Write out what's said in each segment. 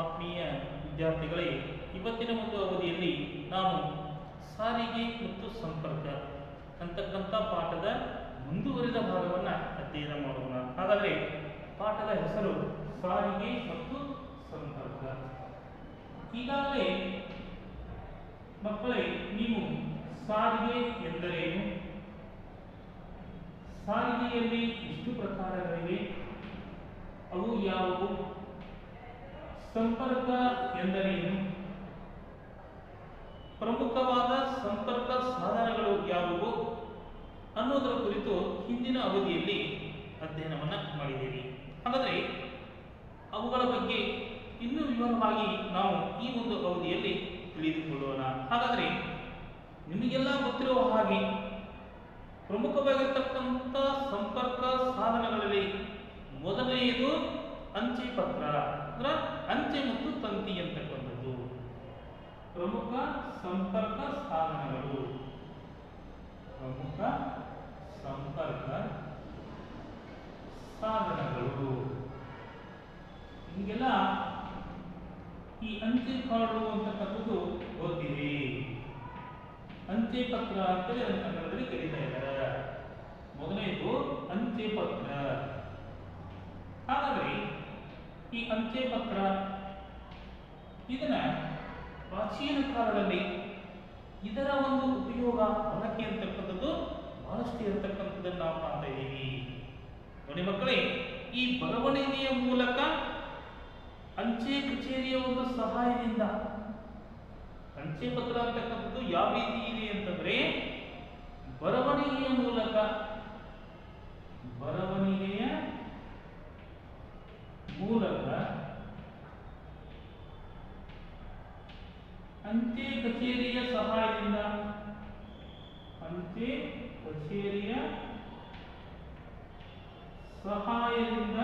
ಆತ್ಮೀಯ ವಿದ್ಯಾರ್ಥಿಗಳೇ, ಇವತ್ತಿನ ಒಂದು ಅವಧಿಯಲ್ಲಿ ನಾವು ಸಾರಿಗೆ ಮತ್ತು ಸಂಪರ್ಕ ಅಂತಕ್ಕಂಥ ಪಾಠದ ಮುಂದುವರಿದ ಭಾಗವನ್ನು ಅಧ್ಯಯನ ಮಾಡೋಣ. ಹಾಗಾದರೆ ಪಾಠದ ಹೆಸರು ಸಾರಿಗೆ ಮತ್ತು ಸಂಪರ್ಕ. ಈಗಾಗಲೇ ಮಕ್ಕಳೇ, ನೀವು ಸಾರಿಗೆ ಎಂದರೇನು ಸಾರಿಗೆಯಲ್ಲಿ ಎಷ್ಟು ಪ್ರಕಾರಗಳಿವೆ? ಅವು ಯಾವುವು? ಸಂಪರ್ಕ ಎಂದರೇನು? ಪ್ರಮುಖವಾದ ಸಂಪರ್ಕ ಸಾಧನಗಳು ಯಾವುವು ಅನ್ನೋದರ ಕುರಿತು ಹಿಂದಿನ ಅವಧಿಯಲ್ಲಿ ಅಧ್ಯಯನವನ್ನು ಮಾಡಿದ್ದೀರಿ ಹಾಗಾದರೆ ಅವುಗಳ ಬಗ್ಗೆ ಇನ್ನೂ ವಿವರವಾಗಿ ನಾವು ಈ ಒಂದು ಅವಧಿಯಲ್ಲಿ ತಿಳಿದುಕೊಳ್ಳೋಣ. ಹಾಗಾದರೆ ನಿಮಗೆಲ್ಲ ಗೊತ್ತಿರುವ ಹಾಗೆ ಪ್ರಮುಖವಾಗಿರ್ತಕ್ಕಂಥ ಸಂಪರ್ಕ ಸಾಧನಗಳಲ್ಲಿ ಮೊದಲನೆಯದು ಅಂಚೆ ಪತ್ರ. ಅಂದ್ರೆ ಅಂಚೆ ಮತ್ತು ತಂತಿ ಅಂತಕ್ಕಂಥದ್ದು. ಪ್ರಮುಖ ಸಂಪರ್ಕ ಸಾಧನಗಳು. ಪ್ರಮುಖ ಸಂಪರ್ಕ ಸಾಧನಗಳು. ನಿಮಗೆಲ್ಲ ಈ ಅಂಚೆ ಕಾರ್ಡು ಅಂತಕ್ಕಂಥದ್ದು ಓದ್ತೀವಿ ಅಂಚೆ ಪತ್ರ ಅಂತೇಳಿ ಅಂತ ಕನ್ನಡದಲ್ಲಿ ಕರೀತಾ ಇದ್ದಾರೆ. ಮೊದಲನೇದು ಅಂಚೆ ಪತ್ರ. ಹಾಗಾದ್ರೆ ಈ ಅಂಚೆ ಪತ್ರ ಇದನ್ನ ಪ್ರಾಚೀನ ಕಾಲದಲ್ಲಿ ಇದರ ಒಂದು ಉಪಯೋಗ ಬಳಕೆ ಅಂತಕ್ಕಂಥದ್ದು ಬಹಳಷ್ಟು ಇರತಕ್ಕಂಥದ್ದನ್ನು ನಾವು ಕಾಣ್ತಾ ಇದ್ದೀವಿ. ನೋಡಿ ಮಕ್ಕಳೇ, ಈ ಬರವಣಿಗೆಯ ಮೂಲಕ ಅಂಚೆ ಕಚೇರಿಯ ಒಂದು ಸಹಾಯದಿಂದ ಅಂಚೆ ಪತ್ರ ಅಂತಕ್ಕಂಥದ್ದು ಯಾವ ರೀತಿ ಇದೆ ಅಂತಂದ್ರೆ, ಬರವಣಿಗೆಯ ಮೂಲಕ, ಬರವಣಿಗೆಯ ಮೂಲಕ ಅಂಚೆ ಕಚೇರಿಯ ಸಹಾಯದಿಂದ ಅಂಚೆ ಕಚೇರಿಯ ಸಹಾಯದಿಂದ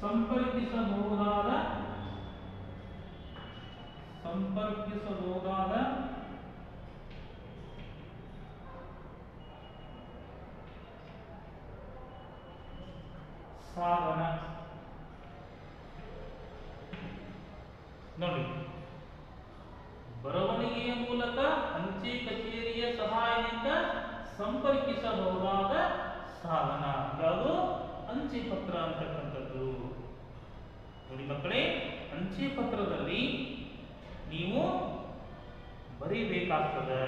ಸಂಪರ್ಕಿಸಬಹುದಾದ ಸಂಪರ್ಕಿಸಬಹುದಾದ ಸಾಧನ ನೋಡಿ, ಬರವಣಿಗೆಯ ಮೂಲಕ ಅಂಚೆ ಕಚೇರಿಯ ಸಹಾಯದಿಂದ ಸಂಪರ್ಕಿಸಬಹುದಾದ ಸಾಧನ ಯಾವುದು ಅಂಚೆ ಪತ್ರ ಅಂತಕ್ಕಂಥದ್ದು. ನೋಡಿ ಮಕ್ಕಳೇ, ಅಂಚೆ ಪತ್ರದಲ್ಲಿ ನೀವು ಬರೀಬೇಕಾಗ್ತದೆ.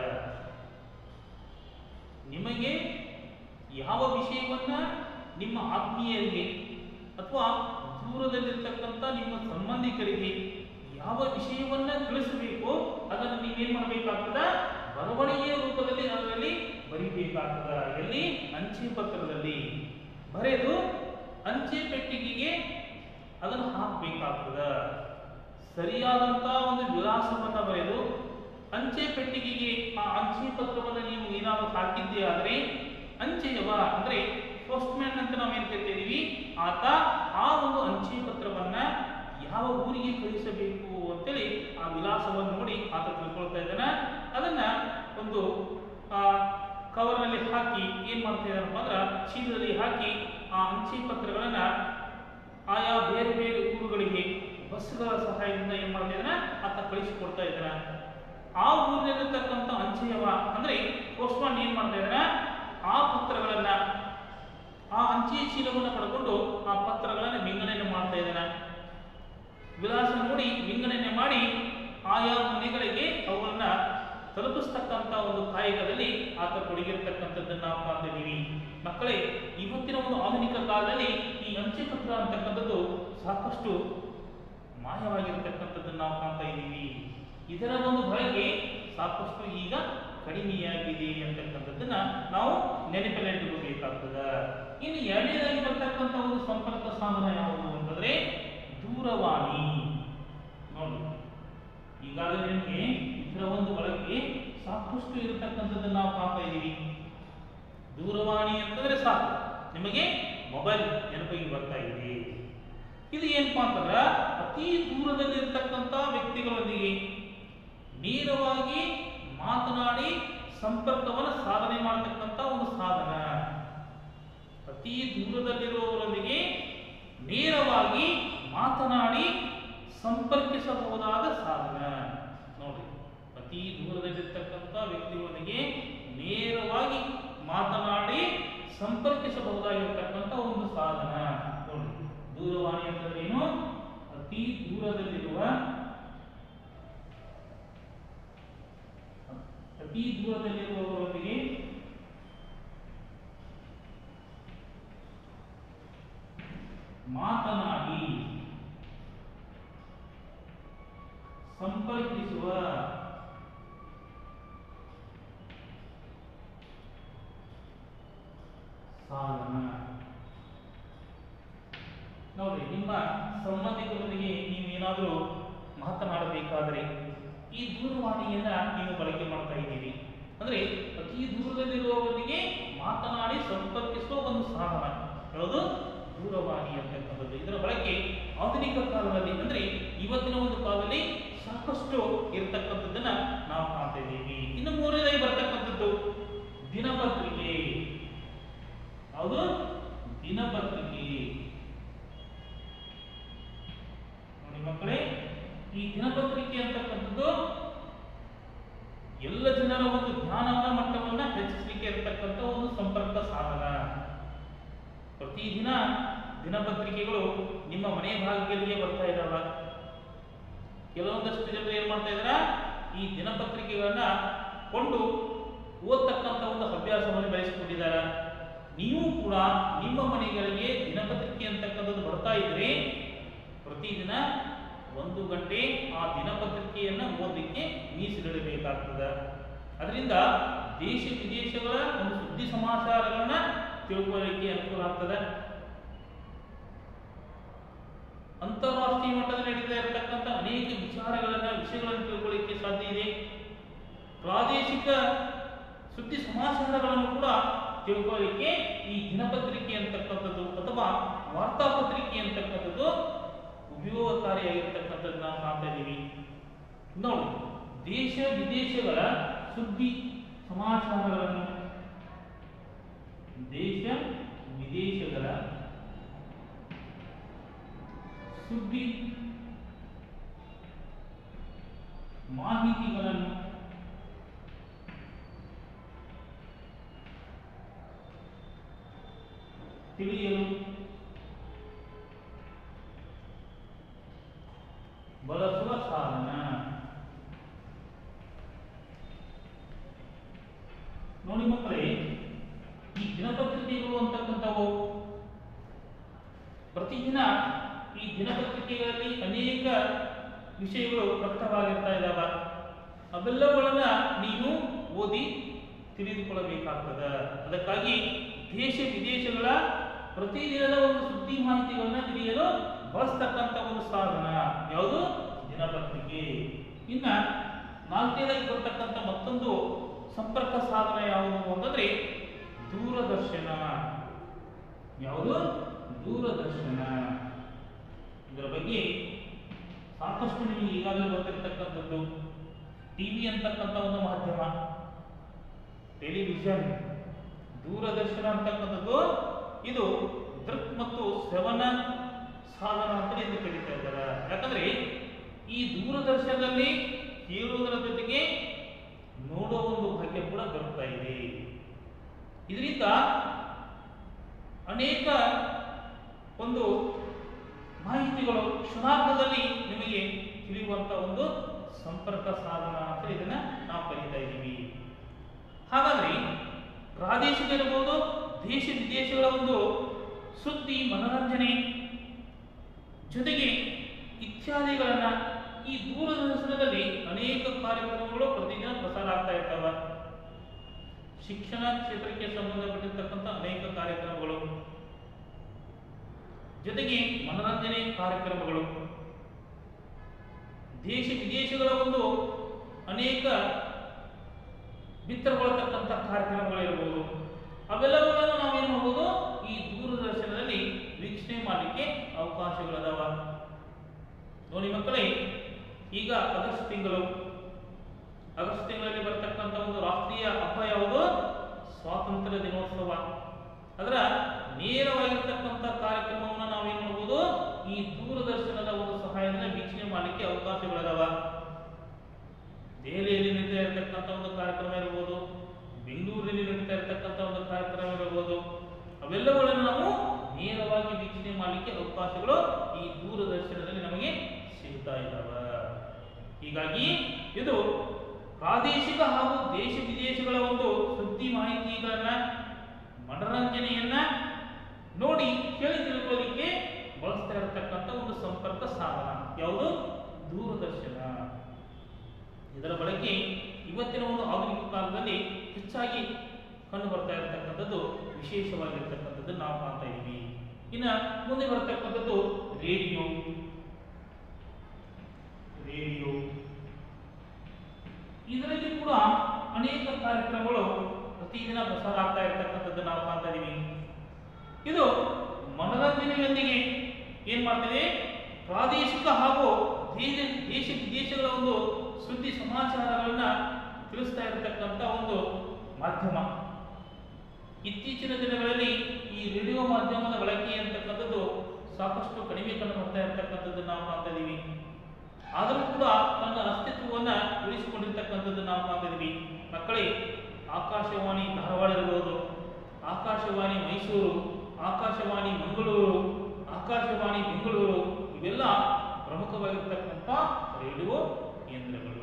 ನಿಮಗೆ ಯಾವ ವಿಷಯವನ್ನ ನಿಮ್ಮ ಆತ್ಮೀಯರಿಗೆ ಅಥವಾ ದೂರದಲ್ಲಿರ್ತಕ್ಕಂಥ ನಿಮ್ಮ ಸಂಬಂಧಿಕರಿಗೆ ಯಾವ ವಿಷಯವನ್ನ ತಿಳಿಸಬೇಕು ಅದನ್ನು ನೀವೇನ್ ಮಾಡಬೇಕಾಗ್ತದ? ಬರವಣಿಗೆಯ ರೂಪದಲ್ಲಿ ಅದರಲ್ಲಿ ಬರೀಬೇಕಾಗ್ತದ. ಎಲ್ಲಿ ಅಂಚೆ ಪತ್ರದಲ್ಲಿ ಬರೆದು ಅಂಚೆ ಪೆಟ್ಟಿಗೆಗೆ ಅದನ್ನು ಹಾಕಬೇಕಾಗ್ತದ. ಸರಿಯಾದಂತ ಒಂದು ವಿಳಾಸವನ್ನ ಬರೆದು ಅಂಚೆ ಪೆಟ್ಟಿಗೆಗೆ ಆ ಅಂಚೆ ಪತ್ರವನ್ನು ನೀವು ಏನಾದರೂ ಹಾಕಿದ್ದೇ ಆದರೆ ಅಂಚೆಯವ ಅಂದ್ರೆ ಪೋಸ್ಟ್ ಮ್ಯಾನ್ ಅಂತ ನಾವೇನ್ ಕರಿತೀವಿ ಆತ ಆ ಒಂದು ಅಂಚೆ ಪತ್ರವನ್ನ ಯಾವ ಊರಿಗೆ ಕಳಿಸಬೇಕು ಅಂತೇಳಿ ಆ ವಿಳಾಸವನ್ನು ನೋಡಿ ಆತ ತಿಳ್ಕೊಳ್ತಾ ಇದ್ದಾನೆ. ಅದನ್ನ ಒಂದು, ಆ ಕವರ್ನಲ್ಲಿ ಹಾಕಿ ಏನ್ ಮಾಡ್ತಾ ಅಂದ್ರೆ ಚೀಲದಲ್ಲಿ ಹಾಕಿ ಆ ಅಂಚೆ ಪತ್ರಗಳನ್ನ ಆಯಾ ಬೇರೆ ಬೇರೆ ಊರುಗಳಿಗೆ ಬಸ್ಗಳ ಸಹಾಯದಿಂದ ಏನ್ ಮಾಡ್ತಾ ಇದ್ದಾನೆ? ಆತ ಕಳಿಸಿಕೊಡ್ತಾ ಇದ್ದಾನೆ ಆ ಊರಿನಲ್ಲಿರ್ತಕ್ಕಂಥ ಅಂಚೆಯವ ಅಂದ್ರೆ ಪೋಸ್ಟ್ಮ್ಯಾನ್ ಏನ್ ಮಾಡ್ತಾ ಇದ್ದಾನೆ? ಆ ಪತ್ರಗಳನ್ನ ಆ ಅಂಚೆಯ ಚೀಲವನ್ನು ಪಡ್ಕೊಂಡು ಆ ಪತ್ರಗಳನ್ನು ವಿಂಗಡಣೆ ಮಾಡ್ತಾ ಇದ್ದಾನೆ. ವಿಳಾಸ ನೋಡಿ ವಿಂಗಡಣೆ ಮಾಡಿ ಆಯಾ ಮನೆಗಳಿಗೆ ಅವುಗಳನ್ನ ತಲುಪಿಸ್ತಕ್ಕಂಥ ಒಂದು ಕಾಯಕದಲ್ಲಿ ಆತ ತೊಡಗಿರ್ತಕ್ಕಂಥದ್ದನ್ನು ನಾವು ಕಾಣ್ತಿದ್ದೀವಿ. ಮಕ್ಕಳೇ, ಇವತ್ತಿನ ಒಂದು ಆಧುನಿಕ ಕಾಲದಲ್ಲಿ ಈ ಅಂಚೆ ಪತ್ರ ಅಂತಕ್ಕಂಥದ್ದು ಸಾಕಷ್ಟು ಮಾಯವಾಗಿರ್ತಕ್ಕಂಥದ್ದನ್ನು ನಾವು ಕಾಣ್ತಾ ಇದ್ದೀವಿ. ಇದರ ಒಂದು ಬಳಕೆ ಸಾಕಷ್ಟು ಈಗ ಕಡಿಮೆಯಾಗಿದೆ ಅಂತಕ್ಕಂಥದ್ದನ್ನ ನಾವು ನೆನಪಿನಲ್ಲಿಡಬೇಕಾಗ್ತದ ಇನ್ನು ಎರಡನೇದಾಗಿ ಬರ್ತಕ್ಕಂಥ ಒಂದು ಸಂಪರ್ಕ ಸಾಧನ ಯಾವುದು ಅಂತಂದ್ರೆ ದೂರವಾಣಿ. ನೋಡಿ, ಈಗಾಗಲೇ ನಿಮಗೆ ಇದರ ಒಂದು ಬಳಕೆ ಸಾಕಷ್ಟು ಇರತಕ್ಕಂಥದ್ದನ್ನು ನಾವು ಕಾಣ್ತಾ ಇದ್ದೀವಿ. ದೂರವಾಣಿ ಅಂತಂದ್ರೆ ಸಾಕು, ನಿಮಗೆ ಮೊಬೈಲ್ ನೆನಪಿಗೆ ಬರ್ತಾ ಇದೆ. ಇದು ಏನಪ್ಪಾ ಅಂತಂದ್ರೆ ಅತಿ ದೂರದಲ್ಲಿ ಇರ್ತಕ್ಕಂಥ ವ್ಯಕ್ತಿಗಳೊಂದಿಗೆ ನೇರವಾಗಿ ಮಾತನಾಡಿ ಸಂಪರ್ಕವನ್ನು ಸಾಧನೆ ಮಾಡತಕ್ಕಂಥ ಒಂದು ಸಾಧನ. ಅತಿ ದೂರದಲ್ಲಿರುವವರೊಂದಿಗೆ ನೇರವಾಗಿ ಮಾತನಾಡಿ ಸಂಪರ್ಕಿಸಬಹುದಾದ ಸಾಧನ. ನೋಡಿ, ಅತಿ ದೂರದಲ್ಲಿರ್ತಕ್ಕಂಥ ವ್ಯಕ್ತಿಗಳೊಂದಿಗೆ ನೇರವಾಗಿ ಮಾತನಾಡಿ ಸಂಪರ್ಕಿಸಬಹುದಾಗಿರ್ತಕ್ಕಂಥ ಒಂದು ಸಾಧನ. ನೋಡಿ, ದೂರವಾಣಿ ಅಂತಂದ್ರೆ ಏನು? ಅತಿ ದೂರದಲ್ಲಿರುವ ಅತಿ ದೂರದಲ್ಲಿರುವವರೊಂದಿಗೆ ಮಾತನಾಡಿ ಸಂಪರ್ಕಿಸುವ ಸಾಧನ. ನೋಡಿ ನಿಮ್ಮ ಸಂಬಂಧಿಕರೊಂದಿಗೆ ನೀವು ಏನಾದರೂ ಮಾತನಾಡಬೇಕಾದರೆ ಈ ದೂರವಾಣಿಯನ್ನ ನೀವು ಬಳಕೆ ಮಾಡ್ತಾ ಇದ್ದೀರಿ. ಅಂದ್ರೆ ಅತಿ ದೂರದಲ್ಲಿರುವವರಿಗೆ ಮಾತನಾಡಿ ಸಂಪರ್ಕಿಸುವ ಒಂದು ಸಾಧನ. ಯಾವುದು? ದೂರವಾಣಿ ಅಂತಕ್ಕಂಥದ್ದು. ಇದರ ಬಳಕೆ ಆಧುನಿಕ ಕಾಲದಲ್ಲಿ, ಅಂದ್ರೆ ಇವತ್ತಿನ ಒಂದು ಕಾಲದಲ್ಲಿ ಸಾಕಷ್ಟು ಇರತಕ್ಕಂಥದ್ದನ್ನ ನಾವು ಕಾಣ್ತಾ ಇದ್ದೀವಿ. ಇನ್ನು ಮೂರನೇದಾಗಿ ಬರ್ತಕ್ಕಂಥದ್ದು ದಿನಪತ್ರಿಕೆ. ಹೌದು ದಿನಪತ್ರಿಕೆ. ನೋಡಿ ಮಕ್ಕಳೇ ಈ ದಿನಪತ್ರಿಕೆ ಅಂತಕ್ಕಂಥದ್ದು ಎಲ್ಲ ಜನರ ಒಂದು ಜ್ಞಾನದ ಮಟ್ಟವನ್ನ ಹೆಚ್ಚಿಸಲಿಕ್ಕೆ ಇರತಕ್ಕಂಥ ಒಂದು ಸಂಪರ್ಕ ಸಾಧನ. ಪ್ರತಿದಿನ ದಿನಪತ್ರಿಕೆಗಳು ನಿಮ್ಮ ಮನೆ ಭಾಗಗಳಿಗೆ ಬರ್ತಾ ಇದಾವ. ಕೆಲವೊಂದಷ್ಟು ಜನರು ಏನ್ ಮಾಡ್ತಾ ಇದಾರ? ಈ ದಿನಪತ್ರಿಕೆಗಳನ್ನ ಕೊಂಡು ಓದ್ತಕ್ಕಂಥ ಒಂದು ಅಭ್ಯಾಸವನ್ನು ಬೆಳೆಸಿಕೊಂಡಿದ್ದಾರೆ ನೀವು ಕೂಡ ನಿಮ್ಮ ಮನೆಗಳಿಗೆ ದಿನಪತ್ರಿಕೆ ಅಂತಕ್ಕಂಥದ್ದು ಬರ್ತಾ ಇದ್ರಿ ಪ್ರತಿದಿನ ಒಂದು ಗಂಟೆ ಆ ದಿನಪತ್ರಿಕೆಯನ್ನ ಓದಲಿಕ್ಕೆ ಮೀಸಲಿಡಬೇಕಾಗ್ತದೆ. ಅದರಿಂದ ದೇಶ ವಿದೇಶಗಳ ಒಂದು ಸುದ್ದಿ ಸಮಾಚಾರಗಳನ್ನ ತಿಳ್ಕೊಳ್ಳಿಕ್ಕೆ ಅನುಕೂಲ ಆಗ್ತದೆ ಅಂತಾರಾಷ್ಟ್ರೀಯ ಮಟ್ಟದಲ್ಲಿ ನಡೀತಾ ಇರತಕ್ಕಂಥ ಅನೇಕ ವಿಚಾರಗಳನ್ನ, ವಿಷಯಗಳನ್ನು ತಿಳ್ಕೊಳ್ಳಿಕ್ಕೆ ಸಾಧ್ಯ ಇದೆ. ಪ್ರಾದೇಶಿಕ ಸುದ್ದಿ ಸಮಾಚಾರಗಳನ್ನು ಕೂಡ ತಿಳ್ಕೊಳ್ಳಿಕ್ಕೆ ಈ ದಿನಪತ್ರಿಕೆ ಅಂತಕ್ಕಂಥದ್ದು ಅಥವಾ ವಾರ್ತಾಪತ್ರಿಕೆ ಅಂತಕ್ಕಂಥದ್ದು ಉಪಯೋಗಕಾರಿಯಾಗಿರ್ತಕ್ಕಂಥದ್ದು ನಾವು ಕಾಣ್ತಾ ಇದ್ದೀವಿ. ನೋಡಿ ದೇಶ ವಿದೇಶಗಳ ಸುದ್ದಿ ಸಮಾಚಾರಗಳನ್ನು ದೇಶ ವಿದೇಶಗಳ ಸುದ್ದಿ ಮಾಹಿತಿಗಳನ್ನು ತಿಳಿಯಲು ಬಳಸುವ ಸಾಧನ ನೋಡಿ ಮಕ್ಕಳೇ, ಈ ದಿನಪತ್ರಿಕೆಗಳು ಅಂತಕ್ಕಂಥವು, ಪ್ರತಿದಿನ ಈ ದಿನಪತ್ರಿಕೆಗಳಲ್ಲಿ ಅನೇಕ ವಿಷಯಗಳು ಪ್ರಕಟವಾಗಿರ್ತಾ ಇದ್ದಾವ. ಅವೆಲ್ಲಗಳನ್ನ ನೀನು ಓದಿ ತಿಳಿದುಕೊಳ್ಳಬೇಕಾಗ್ತದ. ಅದಕ್ಕಾಗಿ ದೇಶ ವಿದೇಶಗಳ ಪ್ರತಿದಿನದ ಒಂದು ಸುದ್ದಿ ಮಾಹಿತಿಗಳನ್ನ ತಿಳಿಯಲು ಬಳಸ್ತಕ್ಕಂಥ ಒಂದು ಸಾಧನ. ಯಾವುದು? ದಿನಪತ್ರಿಕೆ. ಇನ್ನ ನಾಲ್ಕನೇದಾಗಿ ಬರ್ತಕ್ಕಂಥ ಮತ್ತೊಂದು ಸಂಪರ್ಕ ಸಾಧನ ಯಾವುದು ಅಂತಂದ್ರೆ ದೂರದರ್ಶನ. ಯಾವುದು? ದೂರದರ್ಶನ. ಇದರ ಬಗ್ಗೆ ಸಾಕಷ್ಟು ನಿಮಗೆ ಈಗಾಗಲೇ ಗೊತ್ತಿರತಕ್ಕಂಥದ್ದು. ಟಿವಿ ಅಂತಕ್ಕಂಥ ಒಂದು ಮಾಧ್ಯಮ. ಟೆಲಿವಿಷನ್. ದೂರದರ್ಶನ ಅಂತಕ್ಕಂಥದ್ದು ಇದು ದೃಕ್ ಮತ್ತು ಶ್ರವಣ ಸಾಧನ ಅಂತ ಎಂದು ಕರೀತಾ ಇದ್ದಾರೆ. ಯಾಕಂದ್ರೆ ಈ ದೂರದರ್ಶನದಲ್ಲಿ ಕೇಳುವುದರ ಜೊತೆಗೆ ನೋಡುವ ಒಂದು ಭಾಗ್ಯ ಕೂಡ ಬರುತ್ತಾ ಇದೆ. ಇದರಿಂದ ಅನೇಕ ಒಂದು ಮಾಹಿತಿಗಳು ಕ್ಷಣಾರ್ಧದಲ್ಲಿ ನಿಮಗೆ ತಿಳಿಯುವಂತ ಒಂದು ಸಂಪರ್ಕ ಸಾಧನ ಅಂತ ಇದನ್ನ ನಾವು ಕರೀತಾ ಇದ್ದೀವಿ. ಹಾಗಾದ್ರೆ ಪ್ರಾದೇಶಿಕ ಇರಬಹುದು ದೇಶ ವಿದೇಶಗಳ ಒಂದು ಸುದ್ದಿ, ಮನೋರಂಜನೆ ಜೊತೆಗೆ ಇತ್ಯಾದಿಗಳನ್ನ ಈ ದೂರದರ್ಶನದಲ್ಲಿ ಅನೇಕ ಕಾರ್ಯಕ್ರಮಗಳು ಪ್ರತಿದಿನ ಪ್ರಸಾರ ಆಗ್ತಾ ಇರ್ತಾವ. ಶಿಕ್ಷಣ ಕ್ಷೇತ್ರಕ್ಕೆ ಸಂಬಂಧಪಟ್ಟಿರ್ತಕ್ಕಂಥ ಅನೇಕ ಕಾರ್ಯಕ್ರಮಗಳು. ಜೊತೆಗೆ ಮನೋರಂಜನೆ ಕಾರ್ಯಕ್ರಮಗಳು. ದೇಶ ವಿದೇಶಗಳ ಒಂದು ಅನೇಕ ಬಿತ್ತರಗೊಳ್ಳತಕ್ಕಂಥ ಕಾರ್ಯಕ್ರಮಗಳಿರಬಹುದು ಅವೆಲ್ಲವುಗಳನ್ನು ನಾವು ಏನು ಮಾಡಬಹುದು ಈ ದೂರದರ್ಶನದಲ್ಲಿ ವೀಕ್ಷಣೆ ಮಾಡಲಿಕ್ಕೆ ಅವಕಾಶಗಳದಾವ. ನೋಡಿ ಮಕ್ಕಳೇ, ಈಗ ಆಗಸ್ಟ್ ತಿಂಗಳು. ಆಗಸ್ಟ್ ತಿಂಗಳಲ್ಲಿ ಬರತಕ್ಕಂತ ಒಂದು ರಾಷ್ಟ್ರೀಯ ಹಬ್ಬ ಯಾವುದು? ಸ್ವಾತಂತ್ರ್ಯ ದಿನೋತ್ಸವ. ಅದರ ನೇರವಾಗಿರ್ತಕ್ಕಂಥ ಕಾರ್ಯಕ್ರಮವನ್ನು ನಾವೇನ್ ಮಾಡಬಹುದು ಈ ದೂರದರ್ಶನದ ಒಂದು ಸಹಾಯದಿಂದ ವೀಕ್ಷಣೆ ಮಾಡಲಿಕ್ಕೆ ಅವಕಾಶಗಳದಾವ. ದೆಹಲಿಯಲ್ಲಿ ನಡೀತಾ ಇರತಕ್ಕಂಥ ಒಂದು ಕಾರ್ಯಕ್ರಮ ಇರಬಹುದು ಬೆಂಗಳೂರಿನಲ್ಲಿ ನಡೀತಾ ಇರತಕ್ಕಂಥ ಒಂದು ಕಾರ್ಯಕ್ರಮ ಇರಬಹುದು ಅವೆಲ್ಲವುಗಳನ್ನು ನಾವು ನೇರವಾಗಿ ವೀಕ್ಷಣೆ ಮಾಡಲಿಕ್ಕೆ ಅವಕಾಶಗಳು ಈ ದೂರದರ್ಶನದಲ್ಲಿ ನಮಗೆ ಸಿಗ್ತಾ ಇದ್ದಾವೆ. ಹೀಗಾಗಿ ಇದು ಪ್ರಾದೇಶಿಕ ಹಾಗೂ ದೇಶ ವಿದೇಶಗಳ ಒಂದು ಸುದ್ದಿ ಮಾಹಿತಿಗಳನ್ನ, ಮನರಂಜನೆಯನ್ನ ನೋಡಿ ಕೇಳಿ ತಿಳ್ಕೊಳ್ಳಿಕ್ಕೆ ಬಳಸ್ತಾ ಇರತಕ್ಕಂಥ ಒಂದು ಸಂಪರ್ಕ ಸಾಧನ ಯಾವುದು? ದೂರದರ್ಶನ. ಇದರ ಬಳಕೆ ಇವತ್ತಿನ ಒಂದು ಆಧುನಿಕ ಕಾಲದಲ್ಲಿ ಹೆಚ್ಚಾಗಿ ಕಂಡು ಬರ್ತಾ ಇರತಕ್ಕಂಥದ್ದು, ವಿಶೇಷವಾಗಿರ್ತಕ್ಕಂಥದ್ದು ನಾವು ಕಾಣ್ತಾ ಇದ್ದೀವಿ. ಇನ್ನ ಮುಂದೆ ಬರ್ತಕ್ಕಂಥದ್ದು ರೇಡಿಯೋ. ರೇಡಿಯೋ. ಇದರಲ್ಲಿ ಕೂಡ ಅನೇಕ ಕಾರ್ಯಕ್ರಮಗಳು ಪ್ರತಿದಿನ ಪ್ರಸಾರ ಆಗ್ತಾ ಇರತಕ್ಕಂಥದ್ದು ನಾವು ಕಾಣ್ತಾ ಇದ್ದೀವಿ. ಇದು ಮನರಂಜನೆಯೊಂದಿಗೆ ಏನ್ ಮಾಡ್ತಿದೆ? ಪ್ರಾದೇಶಿಕ ಹಾಗೂ ದೇಶ ದೇಶ ವಿದೇಶಗಳ ಒಂದು ಸುದ್ದಿ ಸಮಾಚಾರಗಳನ್ನ ತಿಳಿಸ್ತಾ ಇರತಕ್ಕಂಥ ಒಂದು ಮಾಧ್ಯಮ. ಇತ್ತೀಚಿನ ದಿನಗಳಲ್ಲಿ ಈ ರೇಡಿಯೋ ಮಾಧ್ಯಮದ ಬಳಕೆ ಅಂತಕ್ಕಂಥದ್ದು ಸಾಕಷ್ಟು ಕಡಿಮೆ ಕಂಡು ಬರ್ತಾ ಇರತಕ್ಕಂಥದ್ದು ನಾವು ಕಾಣ್ತಾ ಆದರೂ ಕೂಡ ತನ್ನ ಅಸ್ತಿತ್ವವನ್ನು ಉಳಿಸಿಕೊಂಡಿರ್ತಕ್ಕಂಥದ್ದು ನಾವು ಕಾಣ್ತಾ ಇದ್ದೀವಿ ಮಕ್ಕಳೇ, ಆಕಾಶವಾಣಿ ಧಾರವಾಡ ಇರಬಹುದು ಆಕಾಶವಾಣಿ ಮೈಸೂರು, ಆಕಾಶವಾಣಿ ಮಂಗಳೂರು, ಆಕಾಶವಾಣಿ ಬೆಂಗಳೂರು, ಇವೆಲ್ಲ ಪ್ರಮುಖವಾಗಿರ್ತಕ್ಕಂಥ ರೇಡಿಯೋ ಕೇಂದ್ರಗಳು.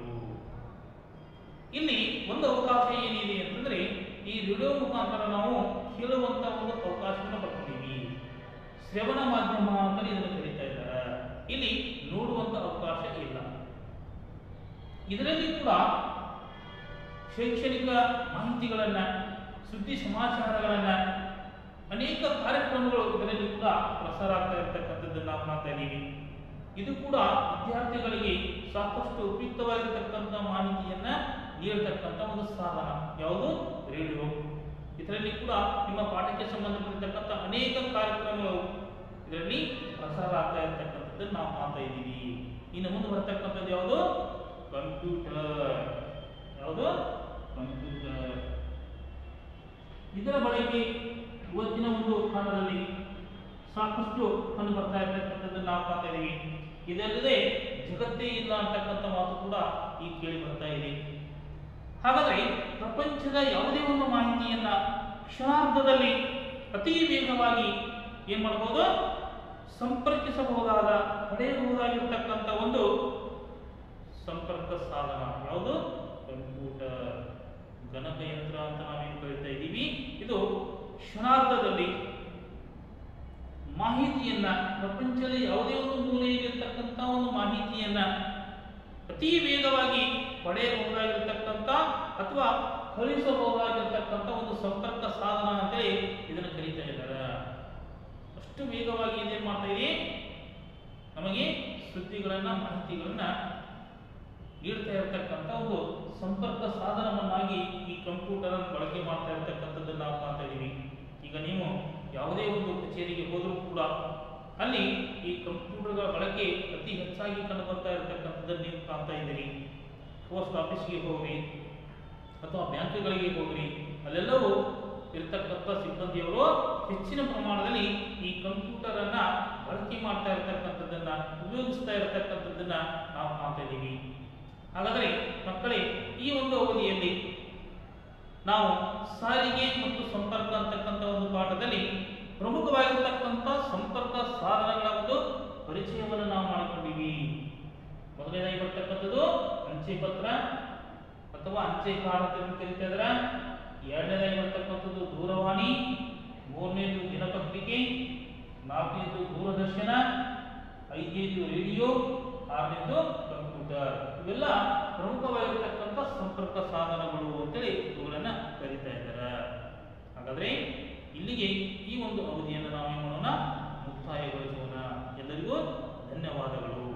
ಇಲ್ಲಿ ಒಂದು ಅವಕಾಶ ಏನಿದೆ ಅಂತಂದ್ರೆ ಈ ರೇಡಿಯೋ ಮುಖಾಂತರ ನಾವು ಕೇಳುವಂತ ಒಂದು ಅವಕಾಶವನ್ನು ಪಡ್ಕೊಂಡಿವಿ ಶ್ರವಣ ಮಾಧ್ಯಮ ಅಂತ ಇದನ್ನು ಕರೀತಾ ಇದ್ದಾರೆ. ಇಲ್ಲಿ ನೋಡುವಂತ ಅವಕಾಶ ಇಲ್ಲ. ಇದರಲ್ಲಿ ಕೂಡ ಶೈಕ್ಷಣಿಕ ಮಾಹಿತಿಗಳನ್ನ, ಸುದ್ದಿ ಸಮಾಚಾರಗಳನ್ನ ಅನೇಕ ಕಾರ್ಯಕ್ರಮಗಳು ಇದರಲ್ಲಿ ಕೂಡ ಪ್ರಸಾರ ಆಗ್ತಾ ಇರತಕ್ಕಂಥದ್ದನ್ನು ಮಾಡ್ತಾ ಇದ್ದೀವಿ. ಇದು ಕೂಡ ವಿದ್ಯಾರ್ಥಿಗಳಿಗೆ ಸಾಕಷ್ಟು ಉಪಯುಕ್ತವಾಗಿರತಕ್ಕಂಥ ಮಾಹಿತಿಯನ್ನ ನೀಡತಕ್ಕಂಥ ಒಂದು ಸಾಧನ. ಯಾವುದು? ರೇಡಿಯೋ. ಇದರಲ್ಲಿ ಕೂಡ ನಿಮ್ಮ ಪಾಠಕ್ಕೆ ಸಂಬಂಧಪಟ್ಟಿರ್ತಕ್ಕಂಥ ಅನೇಕ ಕಾರ್ಯಕ್ರಮಗಳು ಇದರಲ್ಲಿ ಪ್ರಸಾರ ಆಗ್ತಾ ಇರ್ತಕ್ಕಂಥದ್ದನ್ನು ನಾವು ಮಾಡ್ತಾ ಇದ್ದೀವಿ. ಇನ್ನು ಮುಂದೆ ಬರ್ತಕ್ಕಂಥದ್ದು ಯಾವುದು? ಕಂಪ್ಯೂಟರ್. ಯಾವುದು? ಕಂಪ್ಯೂಟರ್. ಇದರ ಬಳಕೆ ಇವತ್ತಿನ ಒಂದು ಕಾಲದಲ್ಲಿ ಸಾಕಷ್ಟು ಕಂಡು ಬರ್ತಾ ಇರತಕ್ಕಂಥದ್ದನ್ನು ನಾವು ಕಾಣ್ತಾ ಇದ್ದೀವಿ. ಇದಲ್ಲದೆ ಜಗತ್ತೇ ಇಲ್ಲ ಅಂತಕ್ಕಂಥ ಮಾತು ಕೂಡ ಈಗ ಕೇಳಿ ಬರ್ತಾ ಇದೆ. ಹಾಗಾದ್ರೆ ಪ್ರಪಂಚದ ಯಾವುದೇ ಒಂದು ಮಾಹಿತಿಯನ್ನ ಕ್ಷಣಾರ್ಧದಲ್ಲಿ ಅತಿ ವೇಗವಾಗಿ ಏನು ಮಾಡಬಹುದು ಸಂಪರ್ಕಿಸಬಹುದಾದ, ಪಡೆಯಬಹುದಾಗಿರ್ತಕ್ಕಂಥ ಒಂದು ಸಂಪರ್ಕ ಸಾಧನ. ಯಾವುದು? ಕಂಪ್ಯೂಟರ್. ಗಣಕಯಂತ್ರ ಅಂತ ನಾವೇನು ಕರಿತಾ ಇದ್ದೀವಿ? ಇದು ಕ್ಷಣಾರ್ಧದಲ್ಲಿ ಮಾಹಿತಿಯನ್ನ, ಪ್ರಪಂಚದ ಯಾವುದೇ ಒಂದು ಮೂಲೆಯಲ್ಲಿರ್ತಕ್ಕಂಥ ಒಂದು ಮಾಹಿತಿಯನ್ನ ಅತಿ ವೇಗವಾಗಿ ಪಡೆಯಬಹುದಾಗಿರ್ತಕ್ಕಂಥ ಅಥವಾ ಕಲಿಸಬಹುದಾಗಿರ್ತಕ್ಕಂಥ ಒಂದು ಸಂಪರ್ಕ ಸಾಧನ ಅಂತೇಳಿ ಇದನ್ನು ಕರೀತಾ ಇದ್ದಾರೆ. ಅಷ್ಟು ವೇಗವಾಗಿ ಇದೇನ್ ಮಾಡ್ತಾ ಇದೆ? ನಮಗೆ ಸುದ್ದಿಗಳನ್ನ, ಮಾಹಿತಿಗಳನ್ನ ನೀಡ್ತಾ ಇರತಕ್ಕಂಥ ಒಂದು ಸಂಪರ್ಕ ಸಾಧನವನ್ನಾಗಿ ಈ ಕಂಪ್ಯೂಟರ್ ಅನ್ನು ಬಳಕೆ ಮಾಡ್ತಾ ಇರತಕ್ಕಂಥದ್ದನ್ನು ನಾವು ಕಾಣ್ತಾ ಇದ್ದೀವಿ ಈಗ ನೀವು ಯಾವುದೇ ಒಂದು ಕಚೇರಿಗೆ ಹೋದರೂ ಕೂಡ ಅಲ್ಲಿ ಈ ಕಂಪ್ಯೂಟರ್ಗಳ ಬಳಕೆ ಅತಿ ಹೆಚ್ಚಾಗಿ ಕಂಡು ಬರ್ತಾ ಇರತಕ್ಕಂಥದ್ದನ್ನು ನೀವು ಕಾಣ್ತಾ ಇದ್ದೀರಿ. ಪೋಸ್ಟ್ ಆಫೀಸ್ಗೆ ಹೋಗ್ರಿ ಅಥವಾ ಬ್ಯಾಂಕ್ಗಳಿಗೆ ಹೋಗ್ರಿ, ಅಲ್ಲೆಲ್ಲವೂ ಇರತಕ್ಕಂಥ ಸಿಬ್ಬಂದಿಯವರು ಹೆಚ್ಚಿನ ಪ್ರಮಾಣದಲ್ಲಿ ಈ ಕಂಪ್ಯೂಟರ್ ಅನ್ನ ಬಳಕೆ ಮಾಡ್ತಾ ಇರತಕ್ಕಂಥದ್ದನ್ನ, ಉಪಯೋಗಿಸ್ತಾ ಇರತಕ್ಕಂಥದ್ದನ್ನ ನಾವು ಕಾಣ್ತಾ ಇದ್ದೀವಿ. ಹಾಗಾದರೆ ಮಕ್ಕಳೇ, ಈ ಒಂದು ಅವಧಿಯಲ್ಲಿ ನಾವು ಸಾರಿಗೆ ಮತ್ತು ಸಂಪರ್ಕ ಅಂತಕ್ಕಂಥ ಒಂದು ಪಾಠದಲ್ಲಿ ಪ್ರಮುಖವಾಗಿರ್ತಕ್ಕಂಥ ಸಂಪರ್ಕ ಸಾಧನಗಳ ಒಂದು ಪರಿಚಯವನ್ನು ನಾವು ಮಾಡಿಕೊಂಡಿವಿ ಮೊದಲನೇದಾಗಿ ಬರ್ತಕ್ಕಂಥದ್ದು ಅಂಚೆ ಪತ್ರ ಅಥವಾ ಅಂಚೆ ಕಾರ್ಡ್ ಅಂತ ಕರಿತಾ ಇದ್ರ ಎರಡನೇದಾಗಿ ಬರ್ತಕ್ಕಂಥದ್ದು ದೂರವಾಣಿ, ಮೂರನೇದು ದಿನಪತ್ರಿಕೆ, ನಾಲ್ಕನೇದು ದೂರದರ್ಶನ, ಐದನೇದು ರೇಡಿಯೋ, ಆರನೇದು ಕಂಪ್ಯೂಟರ್. ಇವೆಲ್ಲ ಪ್ರಮುಖವಾಗಿರ್ತಕ್ಕಂಥ ಸಂಪರ್ಕ ಸಾಧನಗಳು ಅಂತೇಳಿ ಇವುಗಳನ್ನ ಕರೀತಾ ಇದ್ದಾರೆ. ಹಾಗಾದ್ರೆ ಇಲ್ಲಿಗೆ ಈ ಒಂದು ಅವಧಿಯನ್ನು ನಾವೇನು ಮಾಡೋಣ ಮುಕ್ತಾಯಗೊಳಿಸೋಣ. ಎಲ್ಲರಿಗೂ ಧನ್ಯವಾದಗಳು.